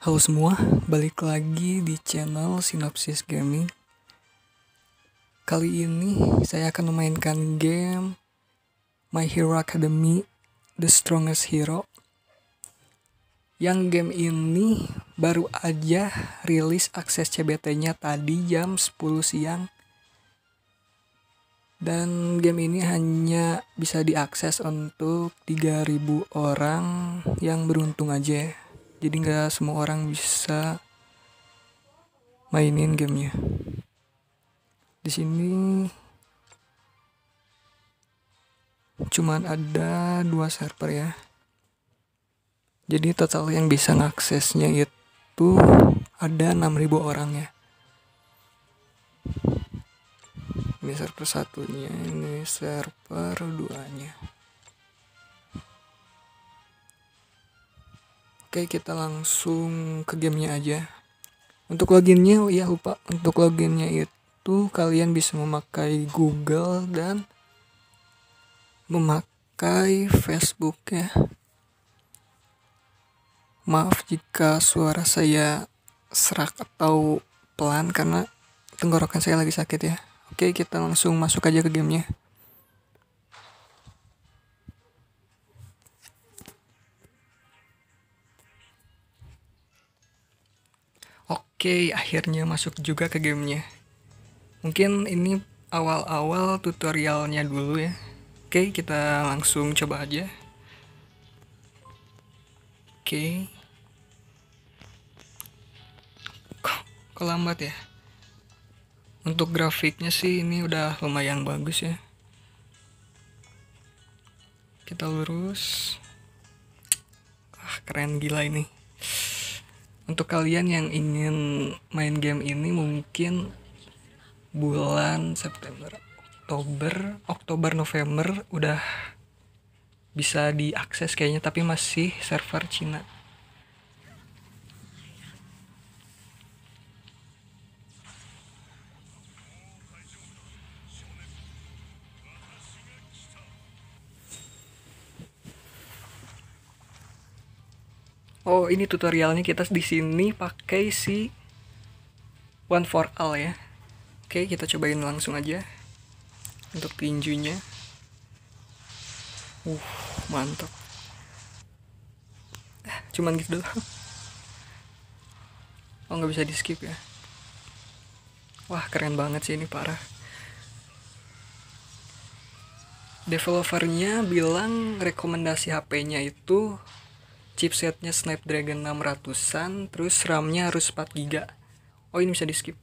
Halo semua, balik lagi di channel Sinopsis Gaming. Kali ini saya akan memainkan game My Hero Academy The Strongest Hero. Yang game ini baru aja rilis akses CBT-nya tadi jam 10 siang. Dan game ini hanya bisa diakses untuk 3000 orang yang beruntung aja jadi nggak semua orang bisa mainin gamenya. Di sini cuman ada dua server ya. Jadi total yang bisa ngaksesnya itu ada 6000 orang ya. Ini server satunya ini server duanya Oke kita langsung ke gamenya aja. Untuk loginnya oh ya lupa. Untuk loginnya itu kalian bisa memakai Google dan Memakai Facebook ya. Maaf jika suara saya serak atau pelan karena tenggorokan saya lagi sakit ya. Oke kita langsung masuk aja ke gamenya Oke, akhirnya masuk juga ke gamenya. Mungkin ini awal-awal tutorialnya dulu ya. Oke, kita langsung coba aja. Oke. Kok, kok lambat ya? Untuk grafiknya sih ini udah lumayan bagus ya. Kita lurus. Ah, keren gila ini untuk kalian yang ingin main game ini mungkin bulan September, Oktober, Oktober, November udah bisa diakses kayaknya tapi masih server Cina. Ini tutorialnya kita di sini pakai si One for All ya. Oke, kita cobain langsung aja untuk tinjunya. Uh, mantap. Eh, cuman gitu doang. Oh, nggak bisa di skip ya. Wah, keren banget sih ini parah. Developernya bilang rekomendasi HP-nya itu chipsetnya Snapdragon 600an terus RAM-nya harus 4 GB oh ini bisa di skip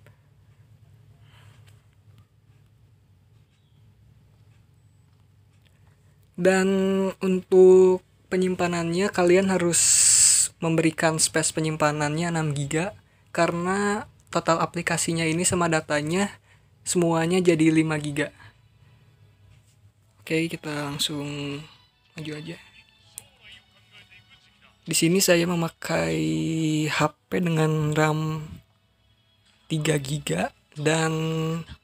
dan untuk penyimpanannya kalian harus memberikan space penyimpanannya 6 GB karena total aplikasinya ini sama datanya semuanya jadi 5 GB oke kita langsung maju aja di sini saya memakai HP dengan RAM 3 GB dan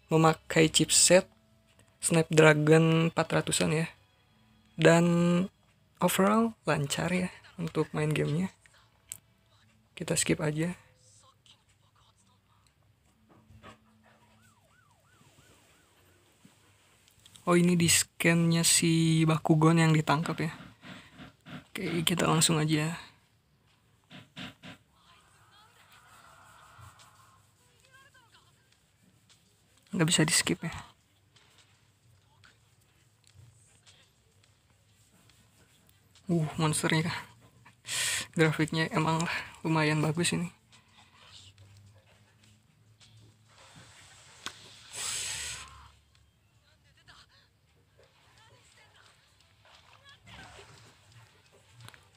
memakai chipset Snapdragon 400-an ya. Dan overall lancar ya untuk main gamenya. Kita skip aja. Oh ini di scannya si Bakugon yang ditangkap ya. Oke, kita langsung aja. Nggak bisa di skip ya. Uh, monsternya? Grafiknya emang lumayan bagus ini.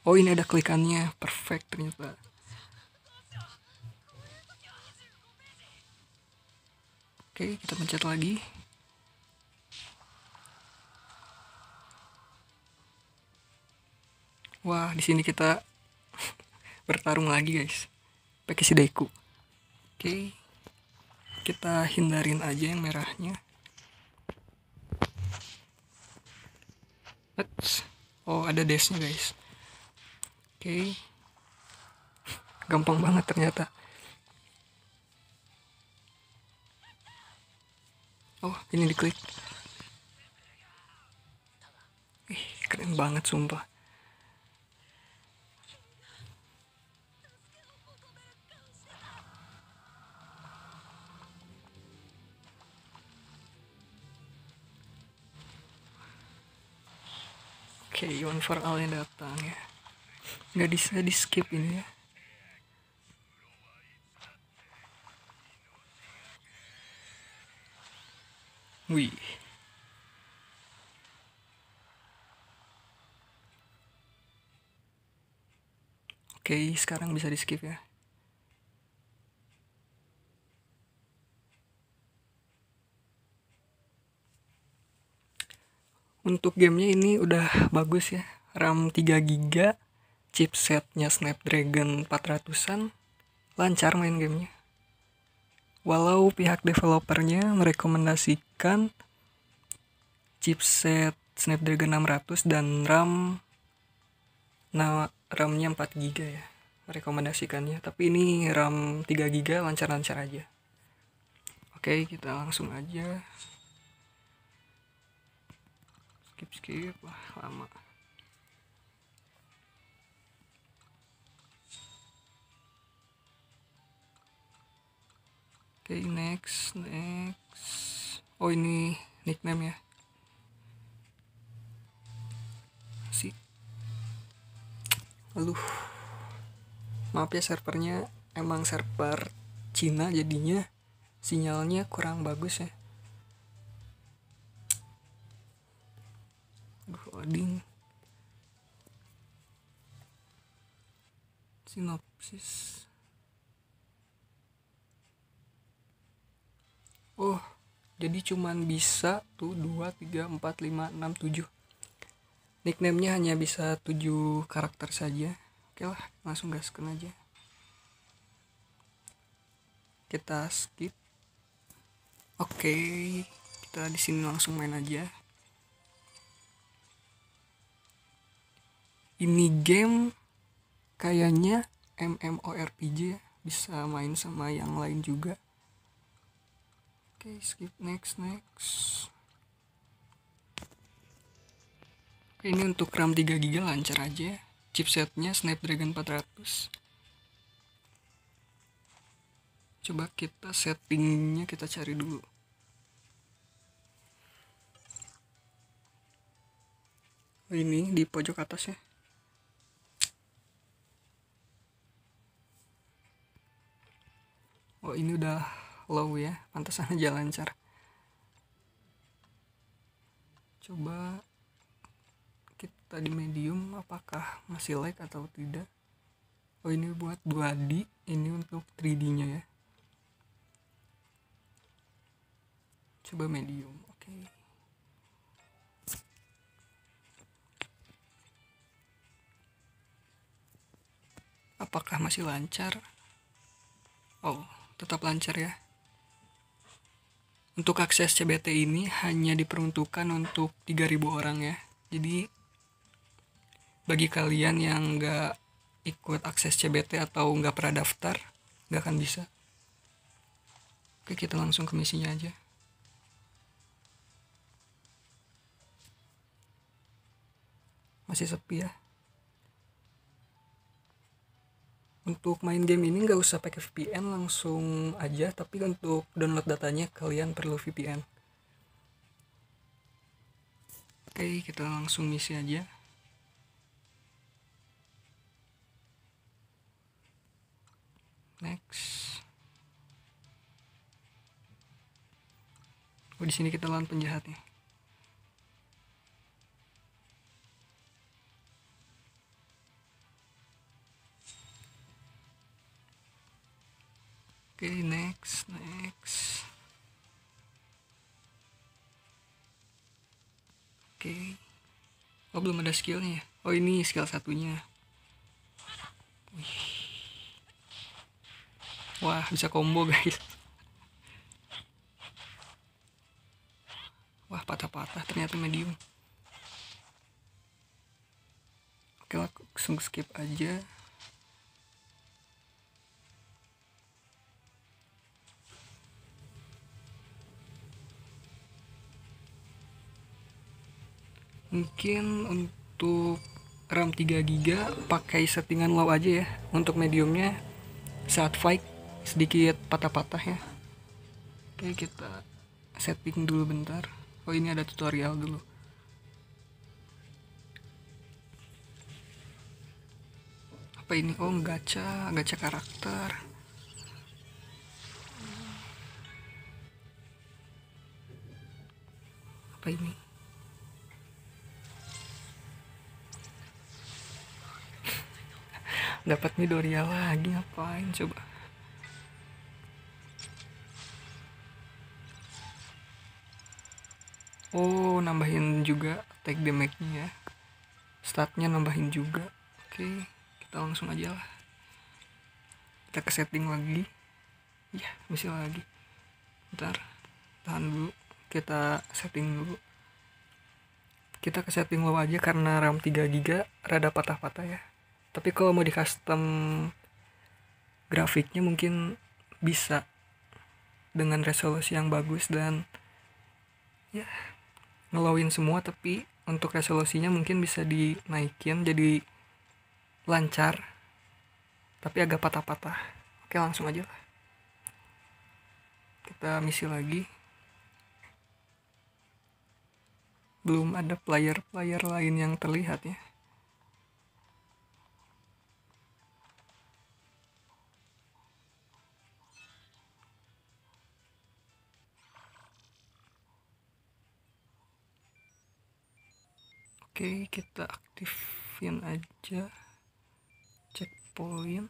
Oh ini ada klikannya. Perfect ternyata. Oke kita pencet lagi. Wah di sini kita bertarung lagi guys. Pakai si Deku. Oke kita hindarin aja yang merahnya. Oh ada dashnya guys okay. gampang banget ternyata oh ini diklik ih keren banget sumpah Oke, okay, one for all yang datang ya. Nggak bisa di skip ini ya. Wih. Oke, sekarang bisa di skip ya. untuk gamenya ini udah bagus ya RAM 3 GB chipsetnya Snapdragon 400an lancar main gamenya. Walau pihak developernya merekomendasikan chipset Snapdragon 600 dan RAM nah RAM-nya 4 GB ya merekomendasikannya tapi ini RAM 3 GB lancar-lancar aja. Oke kita langsung aja. Skip skip wah lama oke okay, next next. Oh ini nickname ya si. Aduh. Maaf ya servernya emang server Cina jadinya. Sinyalnya kurang bagus ya. Loading sinopsis oh jadi cuman bisa tuh 2 3 4 5 6 7 nicknamenya hanya bisa 7 karakter saja. Oke lah langsung gaskan aja. Kita skip. Oke kita di sini langsung main aja. Ini game kayaknya MMORPG ya. Bisa main sama yang lain juga okay, skip next next. Ini untuk RAM 3 GB lancar aja chipsetnya Snapdragon 400 coba kita settingnya kita cari dulu. Ini di pojok atas ya. Oh ini udah low ya pantasan aja lancar coba kita di medium apakah masih lag atau tidak oh ini buat 2D ini untuk 3D nya ya coba medium oke okay. apakah masih lancar oh tetap lancar ya. Untuk akses CBT ini hanya diperuntukkan untuk 3000 orang ya. Jadi bagi kalian yang nggak ikut akses CBT atau nggak pernah daftar, nggak akan bisa. Oke kita langsung ke misinya aja. Masih sepi ya. Untuk main game ini nggak usah pakai VPN langsung aja. Tapi untuk download datanya kalian perlu VPN oke kita langsung misi aja. Next. Oh di sini kita lawan penjahatnya skillnya ya? oh ini skill satunya. Wah bisa combo guys. Wah patah-patah ternyata medium. Oke langsung skip aja. Mungkin untuk RAM 3 GB pakai settingan low aja ya. Untuk mediumnya saat fight sedikit patah-patah ya. Oke kita setting dulu bentar. Oh ini ada tutorial dulu. Apa ini? Oh gacha gacha karakter. Apa ini dapat Midoriya lagi ngapain coba? Oh nambahin juga attack damage nya ya. Statnya nambahin juga. Oke kita langsung aja lah. Kita ke setting lagi. Ya misi lagi. Ntar tahan dulu. Kita setting dulu. Kita ke setting low aja karena RAM 3 GB rada patah-patah ya tapi kalau mau di custom grafiknya mungkin bisa dengan resolusi yang bagus dan ya ngelowin semua tapi untuk resolusinya mungkin bisa dinaikin jadi lancar tapi agak patah-patah. Oke langsung aja lah. Kita misi lagi. Belum ada player-player lain yang terlihat ya kita aktifin aja checkpoint.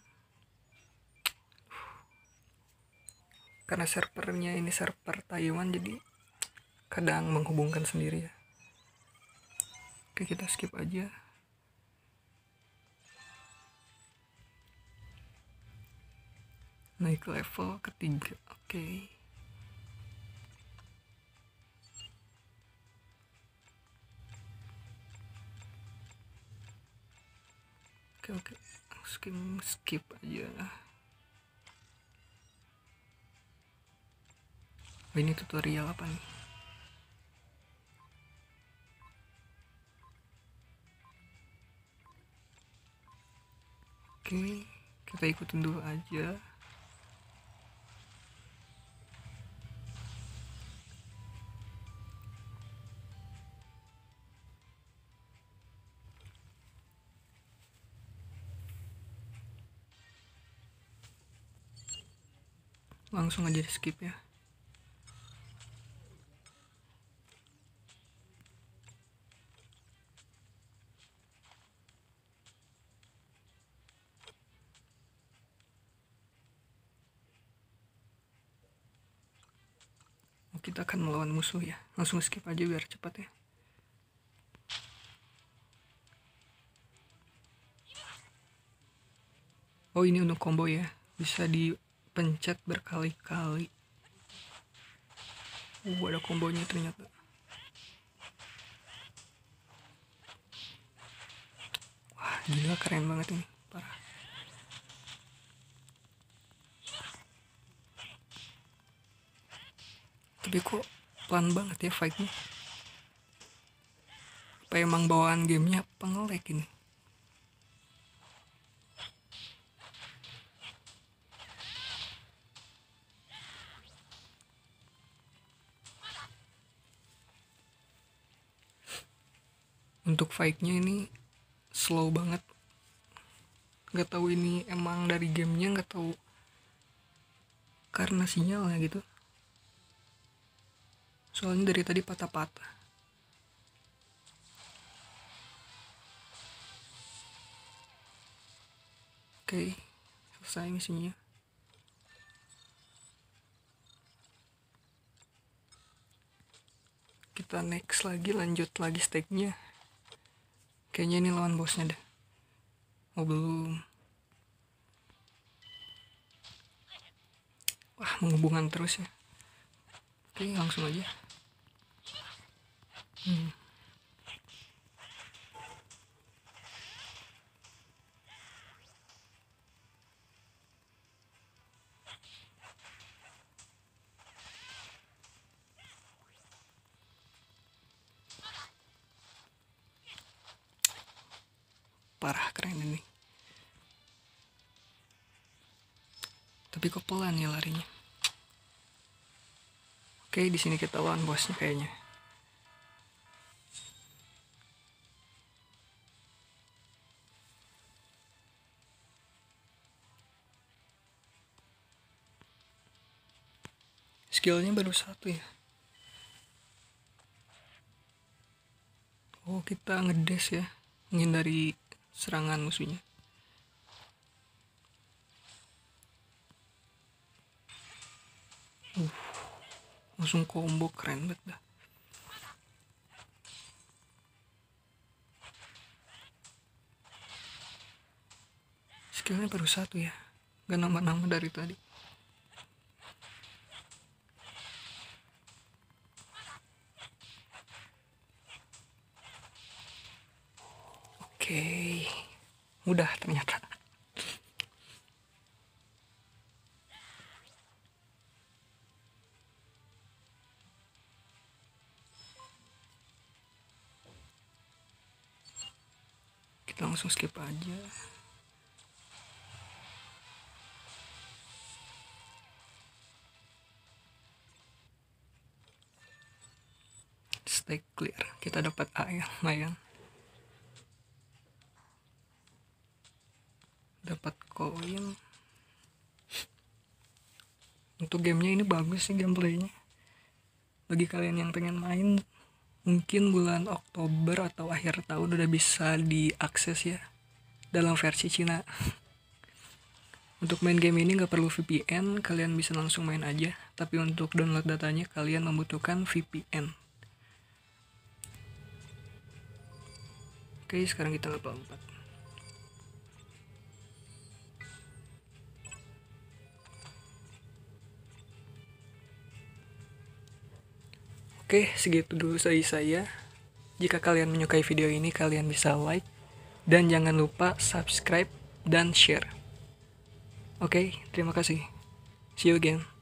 Karena servernya ini server Taiwan jadi kadang menghubungkan sendiri ya. Oke, kita skip aja. Naik level ketiga. Oke. Oke oke. Skip skip aja. Oh, ini tutorial apa nih? Oke kita ikutin dulu aja langsung aja di skip ya. Oh, kita akan melawan musuh ya. Langsung skip aja biar cepat ya. Oh ini untuk combo ya. Bisa di pencet berkali-kali. Uh ada kombonya ternyata. Wah gila keren banget ini. Parah. Tapi kok pelan banget ya fightnya? Apa emang bawaan gamenya ngelek ini untuk fightnya ini slow banget. Nggak tahu ini emang dari gamenya nggak tahu karena sinyalnya gitu. Soalnya dari tadi patah-patah. Oke selesai misinya. Kita next lagi lanjut lagi stake-nya Kayaknya ini lawan bosnya deh. Oh belum. Wah menghubungkan terus ya. Oke langsung aja. Hmm. Oke, di sini lawan bosnya kayaknya. Skillnya baru satu ya. Oh, kita ngedes ya, menghindari serangan musuhnya. Langsung combo keren banget dah. Skillnya baru satu ya, gak nambah-nambah dari tadi. Oke, mudah ternyata. Langsung skip aja. Stay clear. Kita dapat A ya, lumayan. dapat koin untuk gamenya ini bagus sih gameplaynya bagi kalian yang pengen main mungkin bulan Oktober atau akhir tahun udah bisa diakses ya dalam versi Cina. Untuk main game ini nggak perlu VPN kalian bisa langsung main aja. Tapi untuk download datanya kalian membutuhkan VPN oke sekarang kita level 4 Oke, segitu dulu dari saya. Jika kalian menyukai video ini, kalian bisa like. Dan jangan lupa subscribe dan share. Oke, terima kasih. See you again.